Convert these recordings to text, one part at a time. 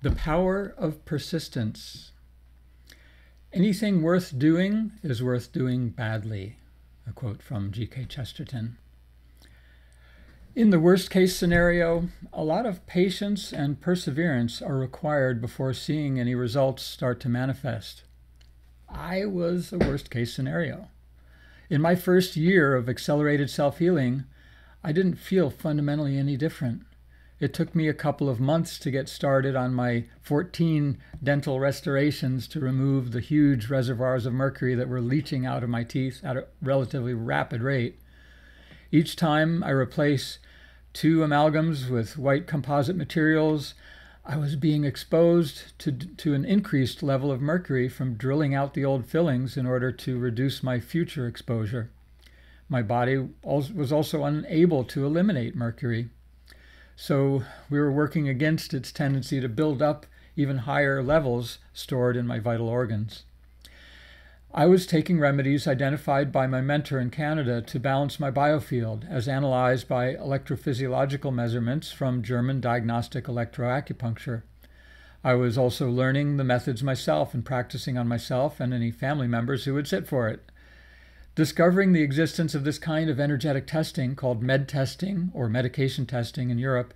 The power of persistence. Anything worth doing is worth doing badly. A quote from G.K. Chesterton. In the worst case scenario, a lot of patience and perseverance are required before seeing any results start to manifest. I was a worst case scenario. In my first year of accelerated self healing, I didn't feel fundamentally any different. It took me a couple of months to get started on my 14 dental restorations to remove the huge reservoirs of mercury that were leaching out of my teeth at a relatively rapid rate. Each time I replace two amalgams with white composite materials, I was being exposed to, to an increased level of mercury from drilling out the old fillings in order to reduce my future exposure. My body was also unable to eliminate mercury. So we were working against its tendency to build up even higher levels stored in my vital organs. I was taking remedies identified by my mentor in Canada to balance my biofield, as analyzed by electrophysiological measurements from German diagnostic electroacupuncture. I was also learning the methods myself and practicing on myself and any family members who would sit for it. Discovering the existence of this kind of energetic testing, called med testing or medication testing in Europe,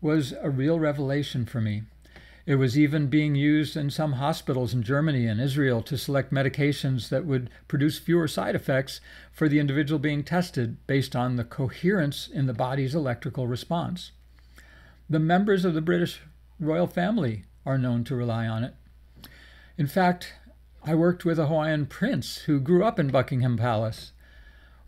was a real revelation for me. It was even being used in some hospitals in Germany and Israel to select medications that would produce fewer side effects for the individual being tested based on the coherence in the body's electrical response. The members of the British royal family are known to rely on it. In fact, I worked with a Hawaiian prince who grew up in Buckingham Palace.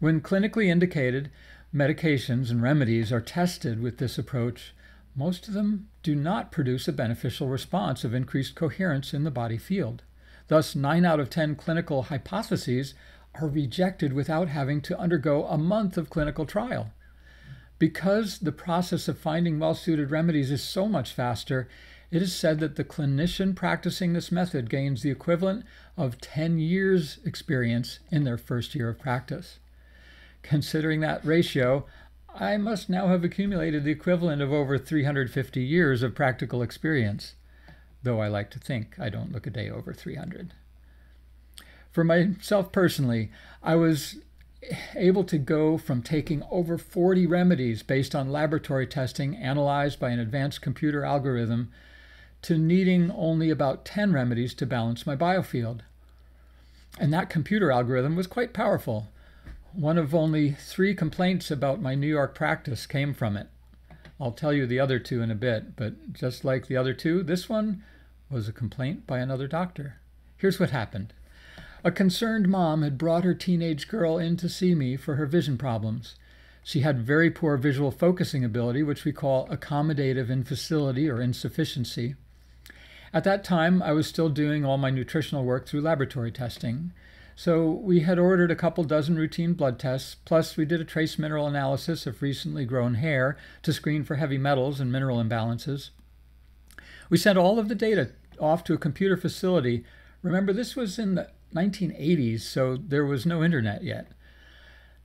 When clinically indicated, medications and remedies are tested with this approach, most of them do not produce a beneficial response of increased coherence in the body field. Thus, 9 out of 10 clinical hypotheses are rejected without having to undergo a month of clinical trial. Because the process of finding well suited remedies is so much faster, it is said that the clinician practicing this method gains the equivalent of 10 years' experience in their first year of practice. Considering that ratio, I must now have accumulated the equivalent of over 350 years of practical experience, though I like to think I don't look a day over 300. For myself personally, I was able to go from taking over 40 remedies based on laboratory testing analyzed by an advanced computer algorithm to needing only about 10 remedies to balance my biofield. And that computer algorithm was quite powerful. One of only three complaints about my New York practice came from it. I'll tell you the other two in a bit, but just like the other two, this one was a complaint by another doctor. Here's what happened. A concerned mom had brought her teenage girl in to see me for her vision problems. She had very poor visual focusing ability, which we call accommodative infacility or insufficiency. At that time, I was still doing all my nutritional work through laboratory testing. So we had ordered a couple dozen routine blood tests, plus we did a trace mineral analysis of recently grown hair to screen for heavy metals and mineral imbalances. We sent all of the data off to a computer facility. Remember, this was in the 1980s, so there was no internet yet.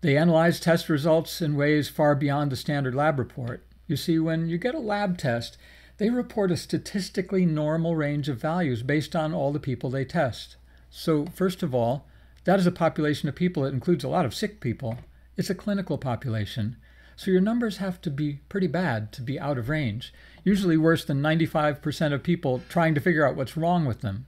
They analyzed test results in ways far beyond the standard lab report. You see, when you get a lab test, they report a statistically normal range of values based on all the people they test. So, first of all, that is a population of people that includes a lot of sick people. It's a clinical population. So your numbers have to be pretty bad to be out of range, usually worse than 95% of people trying to figure out what's wrong with them.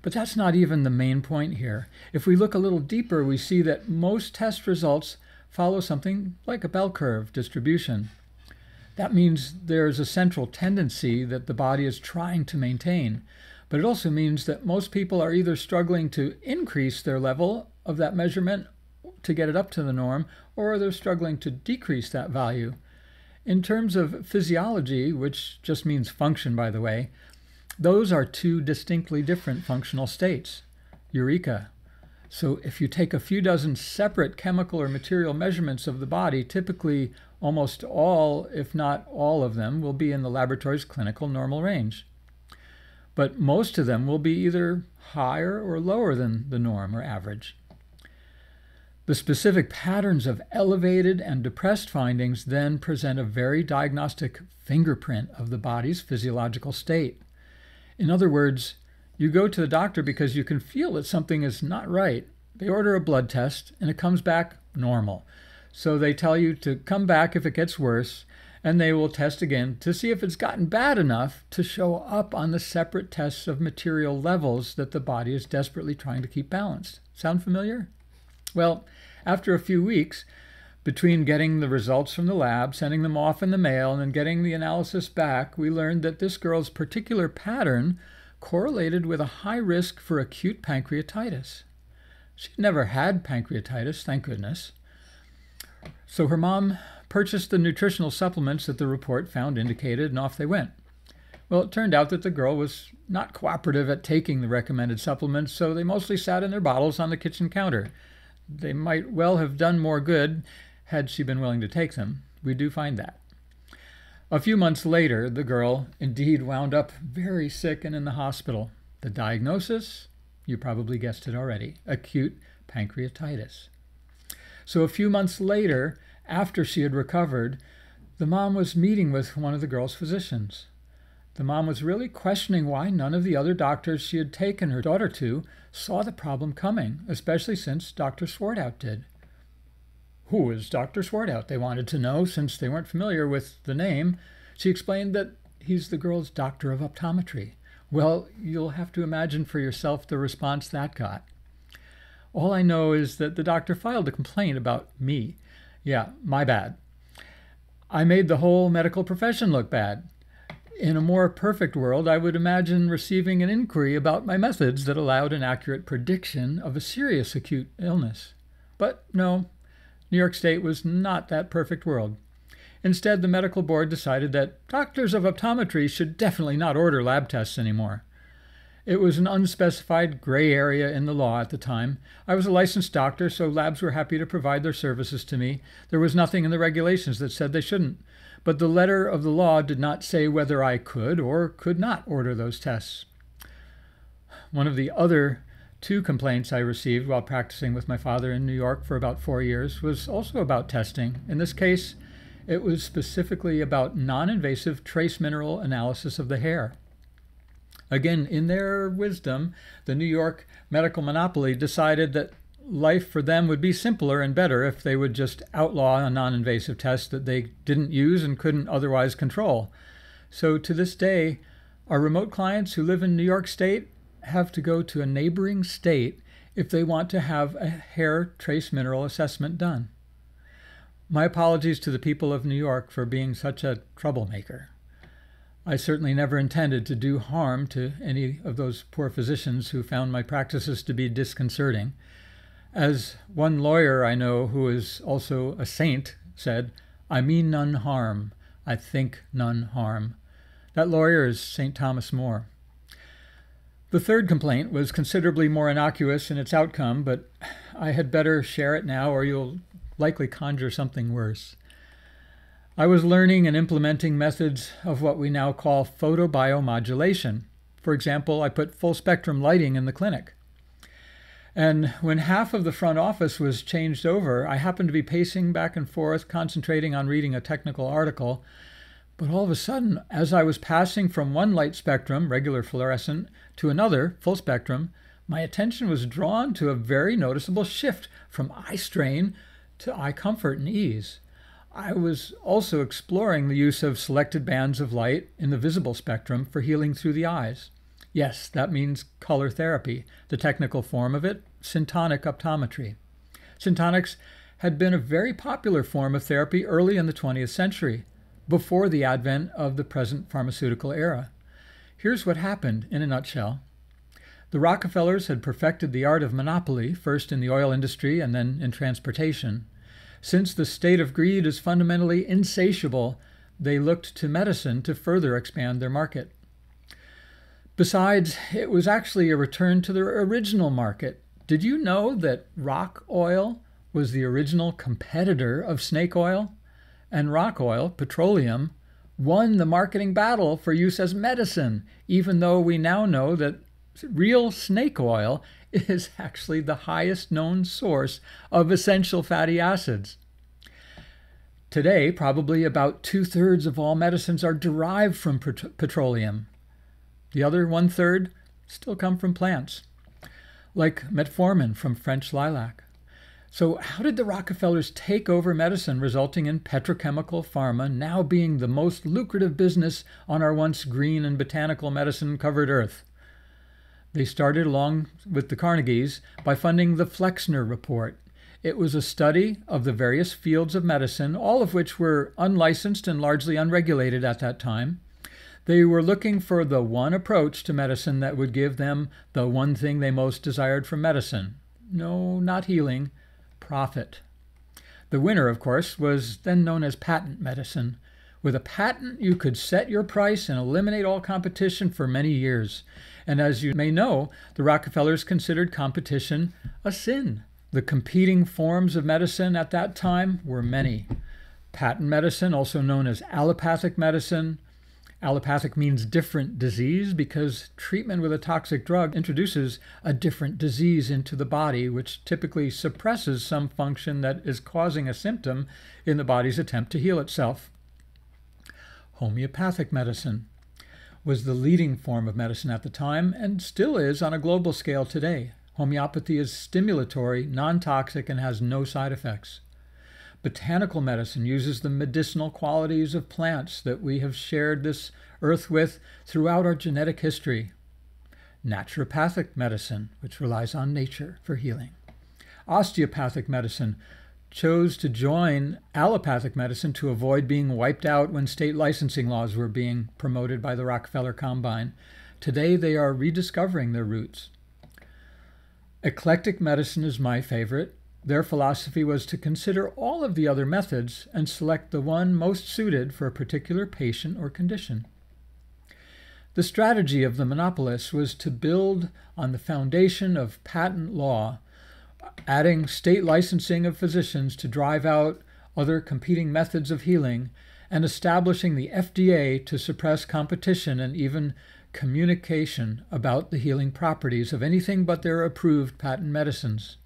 But that's not even the main point here. If we look a little deeper, we see that most test results follow something like a bell curve distribution. That means there's a central tendency that the body is trying to maintain. But it also means that most people are either struggling to increase their level of that measurement to get it up to the norm, or they're struggling to decrease that value. In terms of physiology, which just means function, by the way, those are two distinctly different functional states. Eureka. So if you take a few dozen separate chemical or material measurements of the body, typically almost all, if not all of them, will be in the laboratory's clinical normal range. But most of them will be either higher or lower than the norm or average. The specific patterns of elevated and depressed findings then present a very diagnostic fingerprint of the body's physiological state. In other words, you go to the doctor because you can feel that something is not right. They order a blood test and it comes back normal. So they tell you to come back if it gets worse, and they will test again to see if it's gotten bad enough to show up on the separate tests of material levels that the body is desperately trying to keep balanced. Sound familiar? Well, after a few weeks, between getting the results from the lab, sending them off in the mail, and then getting the analysis back, we learned that this girl's particular pattern correlated with a high risk for acute pancreatitis. She'd never had pancreatitis, thank goodness. So her mom purchased the nutritional supplements that the report found indicated, and off they went. Well, it turned out that the girl was not cooperative at taking the recommended supplements, so they mostly sat in their bottles on the kitchen counter. They might well have done more good had she been willing to take them. We do find that. A few months later, the girl indeed wound up very sick and in the hospital. The diagnosis? You probably guessed it already acute pancreatitis. So a few months later, after she had recovered, the mom was meeting with one of the girl's physicians. The mom was really questioning why none of the other doctors she had taken her daughter to saw the problem coming, especially since Dr. Swartwout did. Who is Dr. Swartwout? They wanted to know since they weren't familiar with the name. She explained that he's the girl's doctor of optometry. Well, you'll have to imagine for yourself the response that got. All I know is that the doctor filed a complaint about me. Yeah, my bad. I made the whole medical profession look bad. In a more perfect world, I would imagine receiving an inquiry about my methods that allowed an accurate prediction of a serious acute illness. But no, New York State was not that perfect world. Instead, the medical board decided that doctors of optometry should definitely not order lab tests anymore. It was an unspecified gray area in the law at the time. I was a licensed doctor, so labs were happy to provide their services to me. There was nothing in the regulations that said they shouldn't. But the letter of the law did not say whether I could or could not order those tests. One of the other two complaints I received while practicing with my father in New York for about four years was also about testing. In this case, it was specifically about non invasive trace mineral analysis of the hair. Again, in their wisdom, the New York medical monopoly decided that life for them would be simpler and better if they would just outlaw a non invasive test that they didn't use and couldn't otherwise control. So to this day, our remote clients who live in New York State have to go to a neighboring state if they want to have a hair trace mineral assessment done. My apologies to the people of New York for being such a troublemaker. I certainly never intended to do harm to any of those poor physicians who found my practices to be disconcerting. As one lawyer I know who is also a saint said, I mean none harm, I think none harm. That lawyer is St. Thomas More. The third complaint was considerably more innocuous in its outcome, but I had better share it now or you'll likely conjure something worse. I was learning and implementing methods of what we now call photobiomodulation. For example, I put full spectrum lighting in the clinic. And when half of the front office was changed over, I happened to be pacing back and forth, concentrating on reading a technical article. But all of a sudden, as I was passing from one light spectrum, regular fluorescent, to another, full spectrum, my attention was drawn to a very noticeable shift from eye strain to eye comfort and ease. I was also exploring the use of selected bands of light in the visible spectrum for healing through the eyes. Yes, that means color therapy, the technical form of it, syntonic optometry. Syntonics had been a very popular form of therapy early in the 20th century, before the advent of the present pharmaceutical era. Here's what happened in a nutshell. The Rockefellers had perfected the art of monopoly, first in the oil industry and then in transportation. Since the state of greed is fundamentally insatiable, they looked to medicine to further expand their market. Besides, it was actually a return to their original market. Did you know that rock oil was the original competitor of snake oil? And rock oil, petroleum, won the marketing battle for use as medicine, even though we now know that real snake oil is actually the highest known source of essential fatty acids. Today, probably about two thirds of all medicines are derived from pet- petroleum. The other one third still come from plants, like metformin from French lilac. So, how did the Rockefellers take over medicine, resulting in petrochemical pharma now being the most lucrative business on our once green and botanical medicine covered earth? They started along with the Carnegies by funding the Flexner Report. It was a study of the various fields of medicine, all of which were unlicensed and largely unregulated at that time. They were looking for the one approach to medicine that would give them the one thing they most desired from medicine. No, not healing, profit. The winner, of course, was then known as patent medicine. With a patent, you could set your price and eliminate all competition for many years. And as you may know, the Rockefellers considered competition a sin. The competing forms of medicine at that time were many. Patent medicine, also known as allopathic medicine, Allopathic means different disease because treatment with a toxic drug introduces a different disease into the body, which typically suppresses some function that is causing a symptom in the body's attempt to heal itself. Homeopathic medicine was the leading form of medicine at the time and still is on a global scale today. Homeopathy is stimulatory, non toxic, and has no side effects. Botanical medicine uses the medicinal qualities of plants that we have shared this earth with throughout our genetic history. Naturopathic medicine, which relies on nature for healing. Osteopathic medicine chose to join allopathic medicine to avoid being wiped out when state licensing laws were being promoted by the Rockefeller Combine. Today they are rediscovering their roots. Eclectic medicine is my favorite. Their philosophy was to consider all of the other methods and select the one most suited for a particular patient or condition. The strategy of the monopolists was to build on the foundation of patent law adding state licensing of physicians to drive out other competing methods of healing, and establishing the FDA to suppress competition and even communication about the healing properties of anything but their approved patent medicines.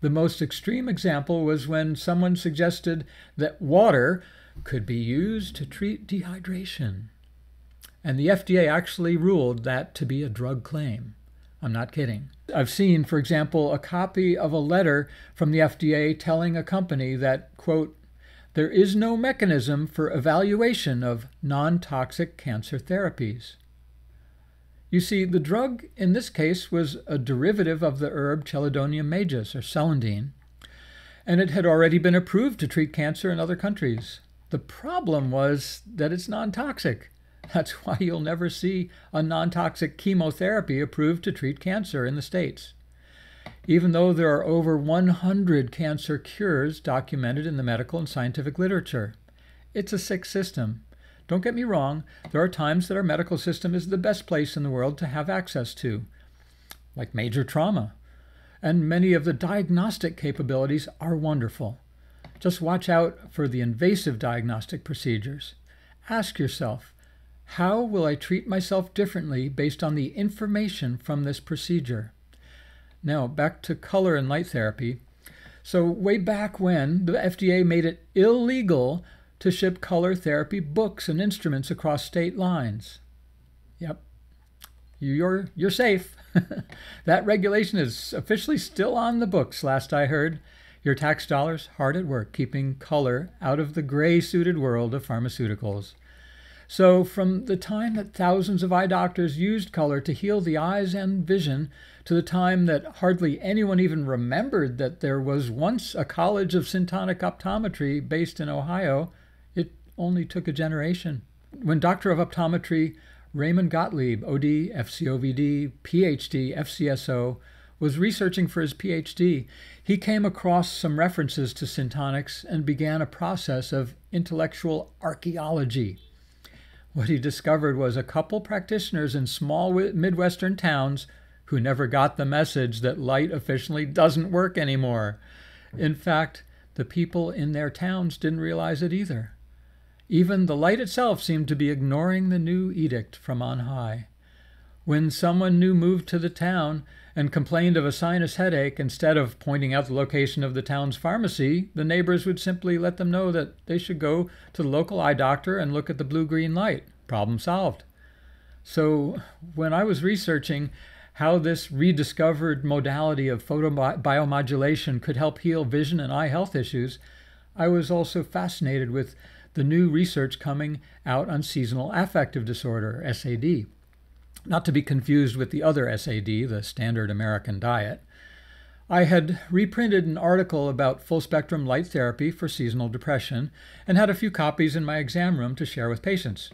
The most extreme example was when someone suggested that water could be used to treat dehydration. And the FDA actually ruled that to be a drug claim. I'm not kidding. I've seen, for example, a copy of a letter from the FDA telling a company that, quote, there is no mechanism for evaluation of non toxic cancer therapies. You see, the drug in this case was a derivative of the herb Chelidonium majus, or celandine, and it had already been approved to treat cancer in other countries. The problem was that it's non toxic. That's why you'll never see a non toxic chemotherapy approved to treat cancer in the States. Even though there are over 100 cancer cures documented in the medical and scientific literature, it's a sick system. Don't get me wrong, there are times that our medical system is the best place in the world to have access to, like major trauma. And many of the diagnostic capabilities are wonderful. Just watch out for the invasive diagnostic procedures. Ask yourself how will I treat myself differently based on the information from this procedure? Now, back to color and light therapy. So, way back when, the FDA made it illegal to ship color therapy books and instruments across state lines. Yep, you're, you're safe. that regulation is officially still on the books, last I heard. Your tax dollars hard at work keeping color out of the gray suited world of pharmaceuticals. So, from the time that thousands of eye doctors used color to heal the eyes and vision, to the time that hardly anyone even remembered that there was once a College of Syntonic Optometry based in Ohio, it only took a generation. When Doctor of Optometry Raymond Gottlieb, OD, FCOVD, PhD, FCSO, was researching for his PhD, he came across some references to syntonics and began a process of intellectual archaeology what he discovered was a couple practitioners in small Midwestern towns who never got the message that light officially doesn't work anymore. In fact, the people in their towns didn't realize it either. Even the light itself seemed to be ignoring the new edict from on high. When someone new moved to the town and complained of a sinus headache, instead of pointing out the location of the town's pharmacy, the neighbors would simply let them know that they should go to the local eye doctor and look at the blue green light. Problem solved. So, when I was researching how this rediscovered modality of photobiomodulation could help heal vision and eye health issues, I was also fascinated with the new research coming out on seasonal affective disorder, SAD not to be confused with the other SAD, the Standard American Diet. I had reprinted an article about full spectrum light therapy for seasonal depression and had a few copies in my exam room to share with patients.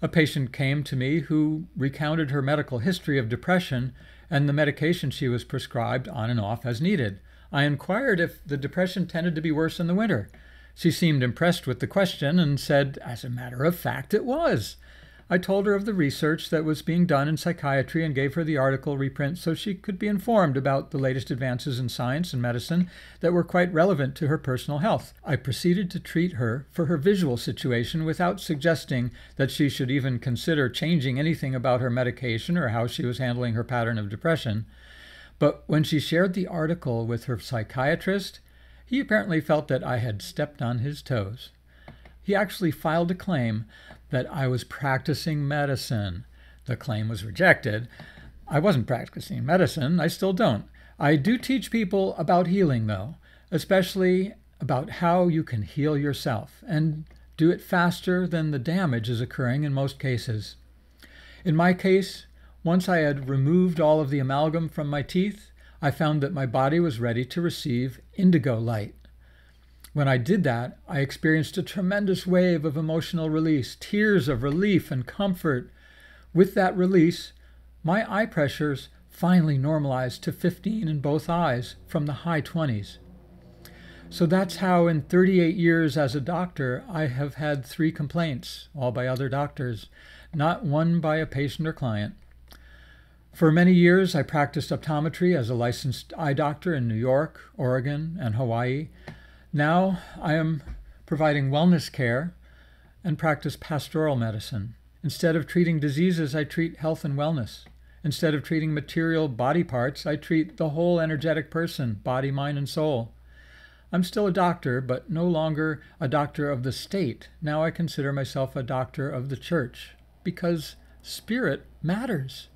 A patient came to me who recounted her medical history of depression and the medication she was prescribed on and off as needed. I inquired if the depression tended to be worse in the winter. She seemed impressed with the question and said, as a matter of fact, it was. I told her of the research that was being done in psychiatry and gave her the article reprint so she could be informed about the latest advances in science and medicine that were quite relevant to her personal health. I proceeded to treat her for her visual situation without suggesting that she should even consider changing anything about her medication or how she was handling her pattern of depression. But when she shared the article with her psychiatrist, he apparently felt that I had stepped on his toes. He actually filed a claim that I was practicing medicine. The claim was rejected. I wasn't practicing medicine. I still don't. I do teach people about healing, though, especially about how you can heal yourself and do it faster than the damage is occurring in most cases. In my case, once I had removed all of the amalgam from my teeth, I found that my body was ready to receive indigo light. When I did that, I experienced a tremendous wave of emotional release, tears of relief and comfort. With that release, my eye pressures finally normalized to 15 in both eyes from the high 20s. So that's how, in 38 years as a doctor, I have had three complaints, all by other doctors, not one by a patient or client. For many years, I practiced optometry as a licensed eye doctor in New York, Oregon, and Hawaii. Now I am providing wellness care and practice pastoral medicine. Instead of treating diseases, I treat health and wellness. Instead of treating material body parts, I treat the whole energetic person, body, mind, and soul. I'm still a doctor, but no longer a doctor of the state. Now I consider myself a doctor of the church because spirit matters.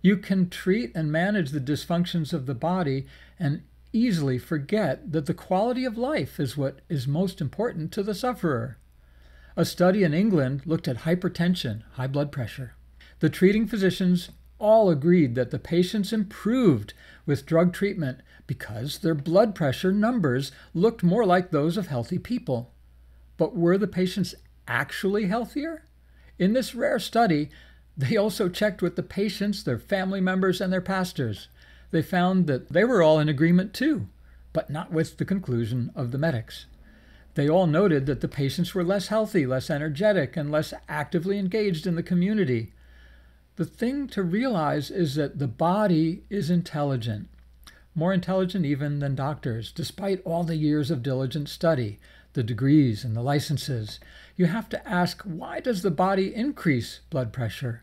You can treat and manage the dysfunctions of the body and easily forget that the quality of life is what is most important to the sufferer. A study in England looked at hypertension, high blood pressure. The treating physicians all agreed that the patients improved with drug treatment because their blood pressure numbers looked more like those of healthy people. But were the patients actually healthier? In this rare study, they also checked with the patients, their family members, and their pastors they found that they were all in agreement too, but not with the conclusion of the medics. They all noted that the patients were less healthy, less energetic, and less actively engaged in the community. The thing to realize is that the body is intelligent, more intelligent even than doctors, despite all the years of diligent study, the degrees and the licenses. You have to ask why does the body increase blood pressure?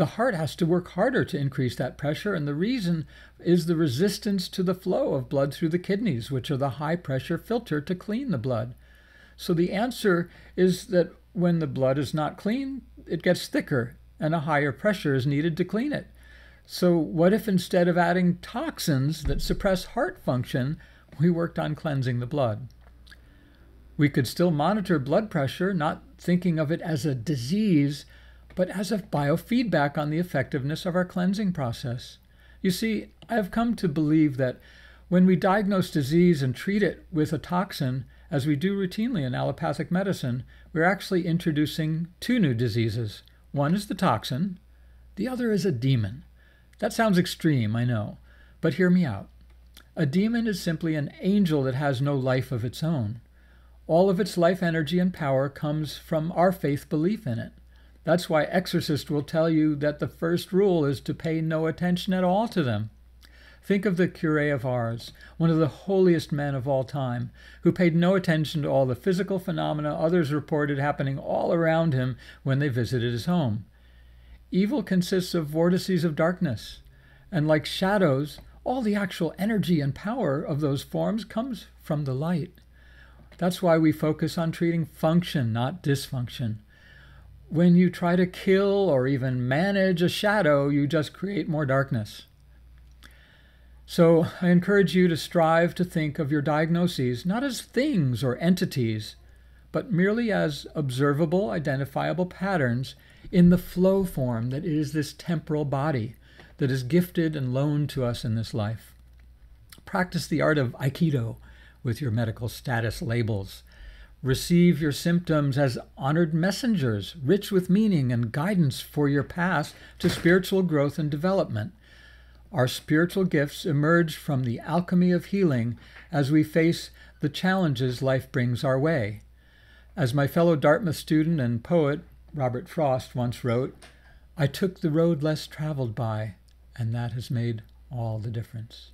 The heart has to work harder to increase that pressure, and the reason is the resistance to the flow of blood through the kidneys, which are the high pressure filter to clean the blood. So the answer is that when the blood is not clean, it gets thicker, and a higher pressure is needed to clean it. So, what if instead of adding toxins that suppress heart function, we worked on cleansing the blood? We could still monitor blood pressure, not thinking of it as a disease, but as a biofeedback on the effectiveness of our cleansing process. You see, I have come to believe that when we diagnose disease and treat it with a toxin, as we do routinely in allopathic medicine, we're actually introducing two new diseases. One is the toxin, the other is a demon. That sounds extreme, I know, but hear me out. A demon is simply an angel that has no life of its own. All of its life energy and power comes from our faith belief in it. That's why exorcists will tell you that the first rule is to pay no attention at all to them. Think of the cure of Ars, one of the holiest men of all time, who paid no attention to all the physical phenomena others reported happening all around him when they visited his home. evil consists of vortices of darkness. And like shadows, all the actual energy and power of those forms comes from the light. That's why we focus on treating function, not dysfunction. When you try to kill or even manage a shadow, you just create more darkness. So I encourage you to strive to think of your diagnoses not as things or entities, but merely as observable, identifiable patterns in the flow form that is this temporal body that is gifted and loaned to us in this life. Practice the art of Aikido with your medical status labels. Receive your symptoms as honored messengers, rich with meaning and guidance for your path to spiritual growth and development. Our spiritual gifts emerge from the alchemy of healing as we face the challenges life brings our way. As my fellow Dartmouth student and poet Robert Frost once wrote, I took the road less traveled by, and that has made all the difference.